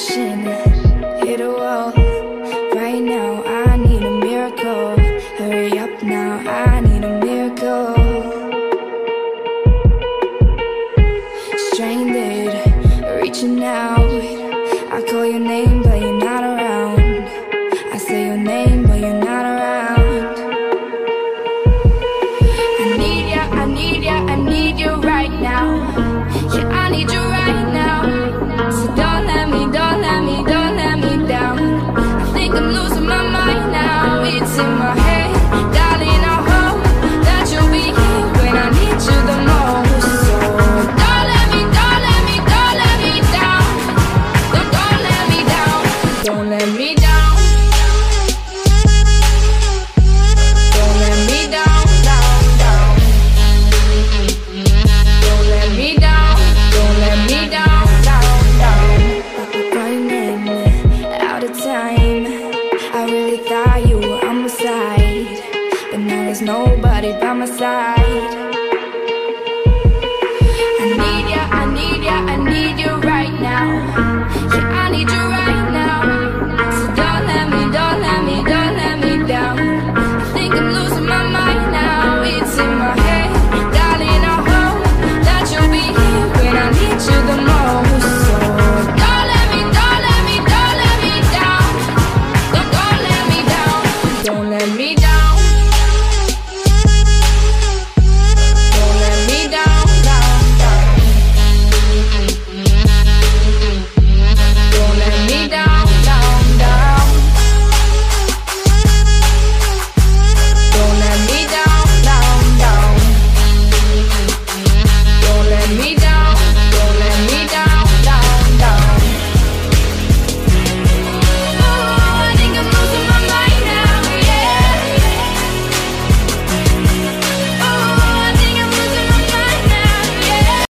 是你。without you on my side. But now there's nobody by my side.